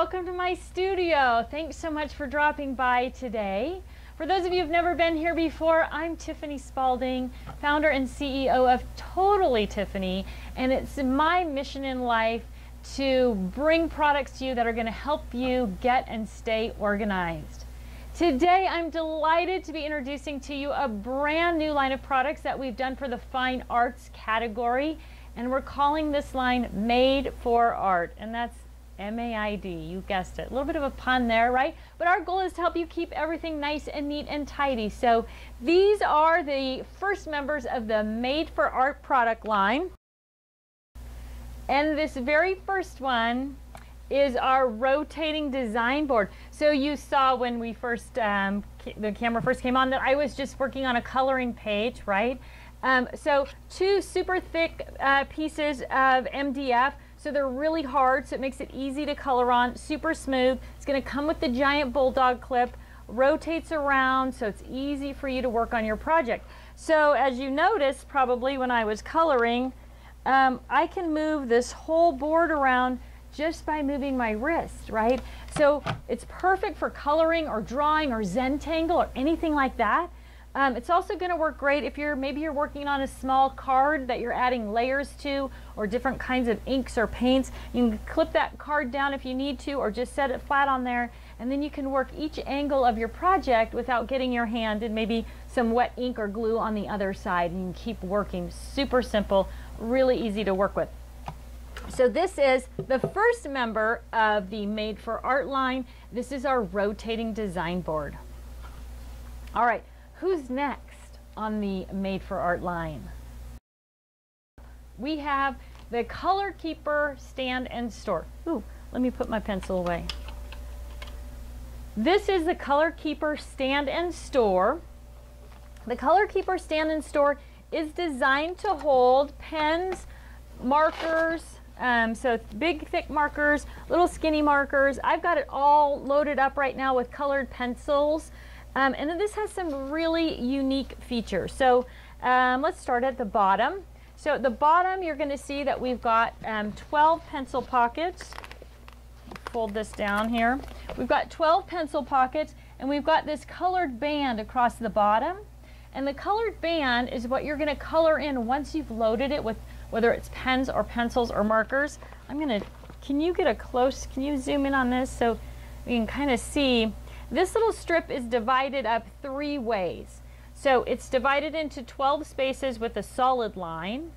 welcome to my studio. Thanks so much for dropping by today. For those of you who've never been here before, I'm Tiffany Spaulding, founder and CEO of Totally Tiffany, and it's my mission in life to bring products to you that are going to help you get and stay organized. Today, I'm delighted to be introducing to you a brand new line of products that we've done for the fine arts category, and we're calling this line Maid for Art, and that's M-A-I-D, you guessed it. A little bit of a pun there, right? But our goal is to help you keep everything nice and neat and tidy. So these are the first members of the Maid for Art product line. And this very first one is our rotating design board. So you saw when we first, um, the camera first came on that I was just working on a coloring page, right? Um, so two super thick uh, pieces of MDF so they're really hard, so it makes it easy to color on, super smooth. It's gonna come with the giant bulldog clip, rotates around, so it's easy for you to work on your project. So as you noticed probably when I was coloring, um, I can move this whole board around just by moving my wrist, right? So it's perfect for coloring or drawing or Zentangle or anything like that. Um, it's also going to work great if you're maybe you're working on a small card that you're adding layers to or different kinds of inks or paints. You can clip that card down if you need to or just set it flat on there and then you can work each angle of your project without getting your hand and maybe some wet ink or glue on the other side and you can keep working. Super simple, really easy to work with. So this is the first member of the Maid for Art line. This is our rotating design board. All right, Who's next on the Maid for Art line? We have the Color Keeper Stand and Store. Ooh, let me put my pencil away. This is the Color Keeper Stand and Store. The Color Keeper Stand and Store is designed to hold pens, markers, um, so big thick markers, little skinny markers. I've got it all loaded up right now with colored pencils. Um, and then this has some really unique features. So um, let's start at the bottom. So at the bottom, you're going to see that we've got um, 12 pencil pockets. Fold this down here. We've got 12 pencil pockets, and we've got this colored band across the bottom. And the colored band is what you're going to color in once you've loaded it with whether it's pens or pencils or markers. I'm going to, can you get a close, can you zoom in on this so we can kind of see this little strip is divided up three ways. So it's divided into 12 spaces with a solid line,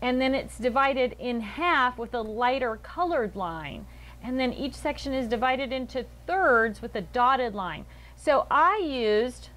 and then it's divided in half with a lighter colored line. And then each section is divided into thirds with a dotted line. So I used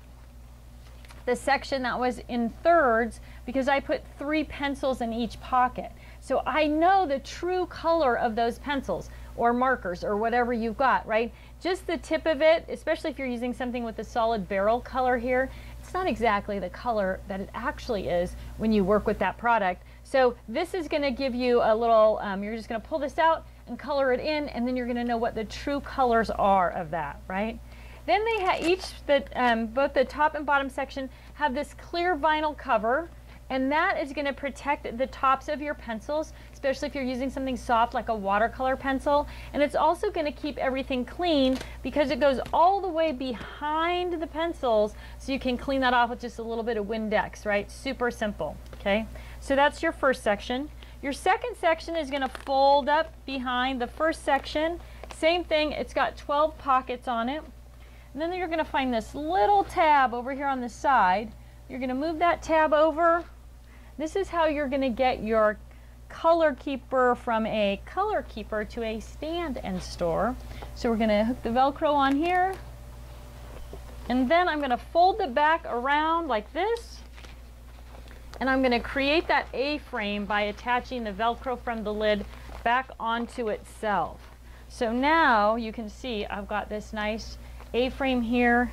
the section that was in thirds because I put three pencils in each pocket. So I know the true color of those pencils or markers or whatever you've got, right? Just the tip of it, especially if you're using something with a solid barrel color here, it's not exactly the color that it actually is when you work with that product. So this is going to give you a little, um, you're just going to pull this out and color it in, and then you're going to know what the true colors are of that, right? Then they have each, the, um, both the top and bottom section have this clear vinyl cover and that is going to protect the tops of your pencils, especially if you're using something soft like a watercolor pencil. And it's also going to keep everything clean because it goes all the way behind the pencils so you can clean that off with just a little bit of Windex, right? Super simple, okay? So that's your first section. Your second section is going to fold up behind the first section. Same thing, it's got 12 pockets on it. And then you're going to find this little tab over here on the side. You're going to move that tab over this is how you're going to get your color keeper from a color keeper to a stand and store. So we're going to hook the Velcro on here. And then I'm going to fold the back around like this. And I'm going to create that A-frame by attaching the Velcro from the lid back onto itself. So now you can see I've got this nice A-frame here.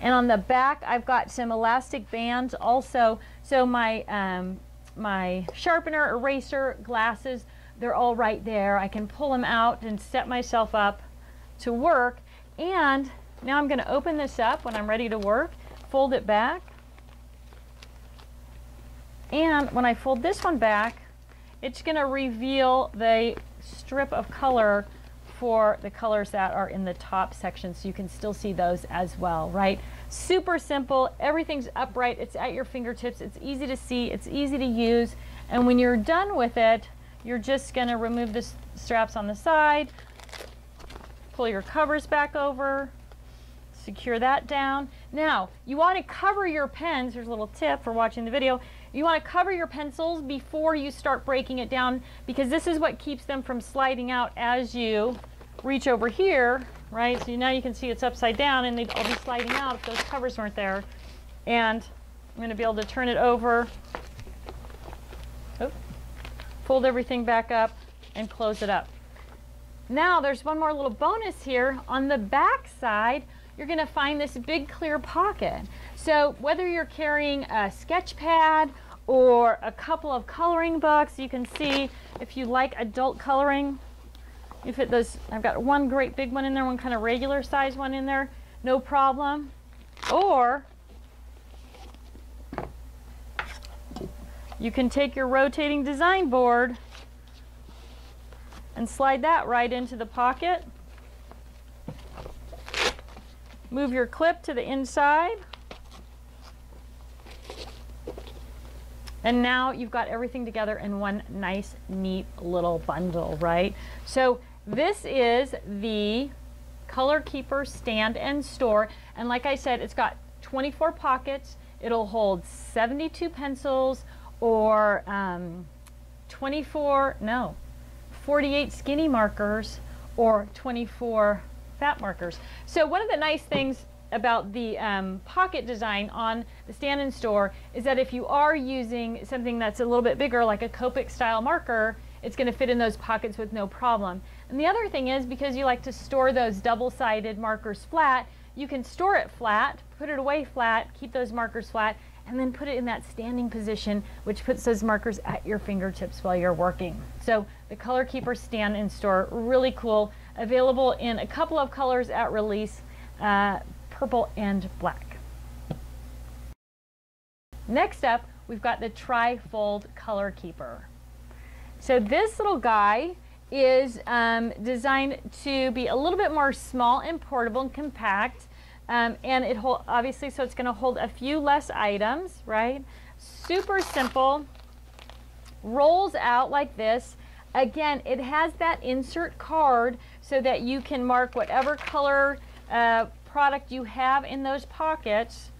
And on the back, I've got some elastic bands also so my, um, my sharpener, eraser, glasses, they're all right there. I can pull them out and set myself up to work. And now I'm going to open this up when I'm ready to work, fold it back. And when I fold this one back, it's going to reveal the strip of color for the colors that are in the top section so you can still see those as well, right? Super simple, everything's upright, it's at your fingertips, it's easy to see, it's easy to use, and when you're done with it, you're just gonna remove the straps on the side, pull your covers back over, secure that down. Now, you wanna cover your pens, here's a little tip for watching the video, you want to cover your pencils before you start breaking it down because this is what keeps them from sliding out as you reach over here, right? So now you can see it's upside down and they'd all be sliding out if those covers weren't there. And I'm going to be able to turn it over, oh, fold everything back up and close it up. Now there's one more little bonus here. On the back side, you're going to find this big clear pocket. So whether you're carrying a sketch pad or a couple of coloring books. You can see if you like adult coloring, you fit those. I've got one great big one in there, one kind of regular size one in there, no problem. Or you can take your rotating design board and slide that right into the pocket. Move your clip to the inside. And now you've got everything together in one nice, neat little bundle, right? So this is the Color Keeper Stand and Store. And like I said, it's got 24 pockets. It'll hold 72 pencils or um, 24, no, 48 skinny markers or 24 fat markers. So one of the nice things about the um, pocket design on the stand and store is that if you are using something that's a little bit bigger, like a Copic style marker, it's going to fit in those pockets with no problem. And the other thing is because you like to store those double-sided markers flat, you can store it flat, put it away flat, keep those markers flat, and then put it in that standing position, which puts those markers at your fingertips while you're working. So the Color Keeper Stand and Store, really cool, available in a couple of colors at release. Uh, purple and black. Next up, we've got the Trifold Color Keeper. So this little guy is um, designed to be a little bit more small and portable and compact. Um, and it hold, obviously, so it's going to hold a few less items, right? Super simple. Rolls out like this. Again, it has that insert card so that you can mark whatever color uh, product you have in those pockets,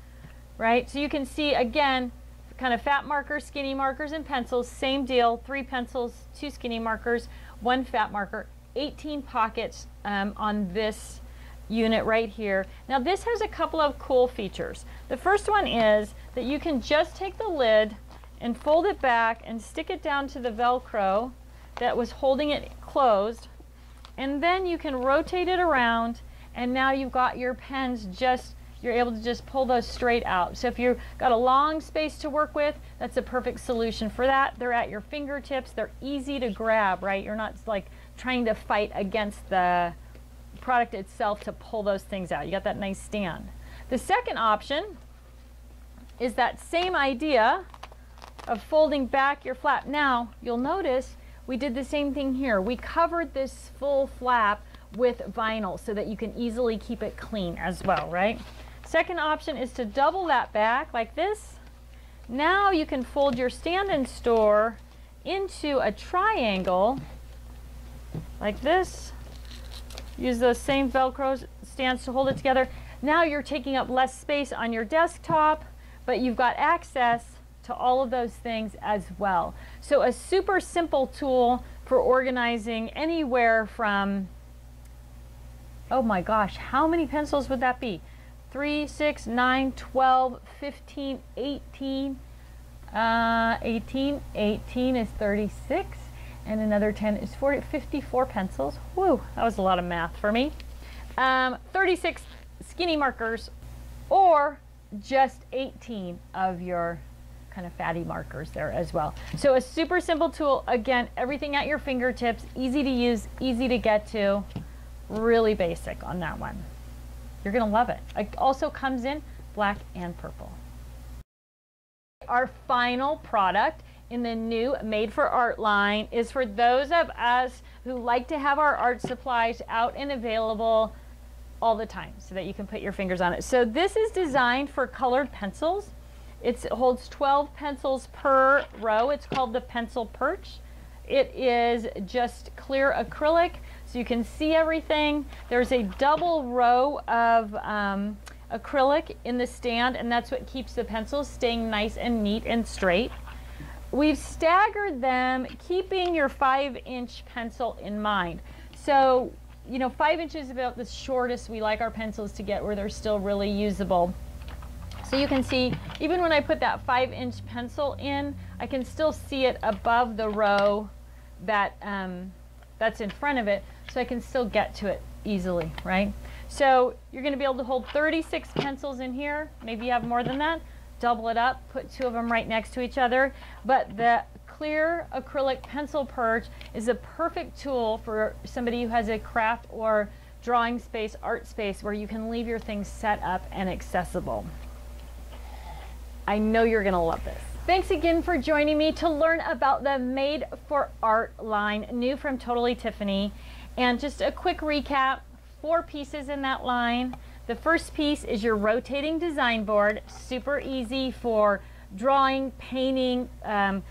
right? So you can see, again, kind of fat markers, skinny markers, and pencils, same deal, three pencils, two skinny markers, one fat marker, 18 pockets um, on this unit right here. Now this has a couple of cool features. The first one is that you can just take the lid and fold it back and stick it down to the Velcro that was holding it closed and then you can rotate it around and now you've got your pens just you're able to just pull those straight out. So if you've got a long space to work with, that's a perfect solution for that. They're at your fingertips. They're easy to grab, right? You're not like trying to fight against the product itself to pull those things out. You got that nice stand. The second option is that same idea of folding back your flap. Now, you'll notice we did the same thing here. We covered this full flap with vinyl so that you can easily keep it clean as well, right? Second option is to double that back like this. Now you can fold your stand and store into a triangle like this. Use those same Velcro stands to hold it together. Now you're taking up less space on your desktop, but you've got access to all of those things as well. So a super simple tool for organizing anywhere from Oh my gosh, how many pencils would that be? 3, 6, 9, 12, 15, 18. Uh, 18, 18 is 36, and another 10 is 40, 54 pencils. Woo, that was a lot of math for me. Um, 36 skinny markers, or just 18 of your kind of fatty markers there as well. So a super simple tool. Again, everything at your fingertips, easy to use, easy to get to really basic on that one. You're going to love it. It also comes in black and purple. Our final product in the new Maid for Art line is for those of us who like to have our art supplies out and available all the time so that you can put your fingers on it. So this is designed for colored pencils. It's, it holds 12 pencils per row. It's called the Pencil Perch. It is just clear acrylic so you can see everything. There's a double row of um, acrylic in the stand and that's what keeps the pencils staying nice and neat and straight. We've staggered them keeping your five inch pencil in mind. So, you know, five inches is about the shortest we like our pencils to get where they're still really usable. So you can see, even when I put that five inch pencil in, I can still see it above the row that um, that's in front of it, so I can still get to it easily, right? So you're gonna be able to hold 36 pencils in here. Maybe you have more than that. Double it up, put two of them right next to each other. But the clear acrylic pencil perch is a perfect tool for somebody who has a craft or drawing space, art space, where you can leave your things set up and accessible. I know you're gonna love this. Thanks again for joining me to learn about the Maid for Art line, new from Totally Tiffany. And just a quick recap, four pieces in that line. The first piece is your rotating design board, super easy for drawing, painting, um,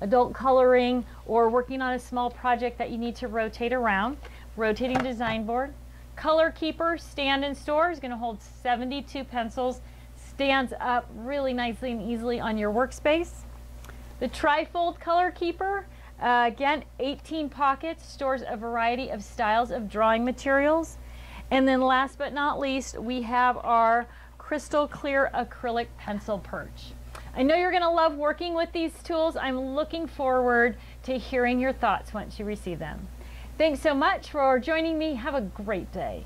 adult coloring, or working on a small project that you need to rotate around. Rotating design board. Color Keeper stand and store is going to hold 72 pencils stands up really nicely and easily on your workspace. The trifold color keeper, uh, again, 18 pockets, stores a variety of styles of drawing materials. And then last but not least, we have our crystal clear acrylic pencil perch. I know you're going to love working with these tools. I'm looking forward to hearing your thoughts once you receive them. Thanks so much for joining me. Have a great day.